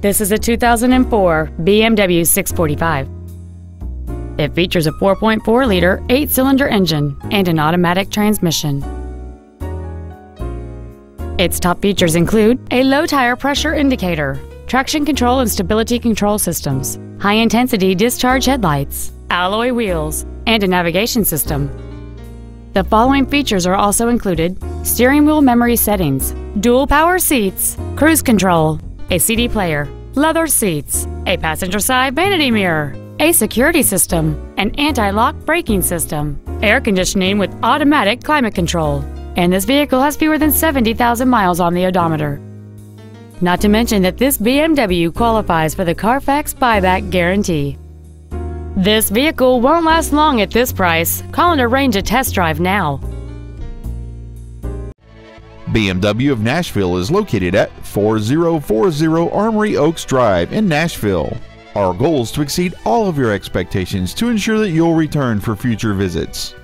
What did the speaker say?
This is a 2004 BMW 645. It features a 4.4 liter, 8 cylinder engine and an automatic transmission. Its top features include a low tire pressure indicator, traction control and stability control systems, high intensity discharge headlights, alloy wheels, and a navigation system. The following features are also included steering wheel memory settings, dual power seats, cruise control, a CD player, leather seats, a passenger side vanity mirror, a security system, an anti lock braking system, air conditioning with automatic climate control, and this vehicle has fewer than 70,000 miles on the odometer. Not to mention that this BMW qualifies for the Carfax buyback guarantee. This vehicle won't last long at this price. Call and arrange a test drive now. BMW of Nashville is located at 4040 Armory Oaks Drive in Nashville. Our goal is to exceed all of your expectations to ensure that you'll return for future visits.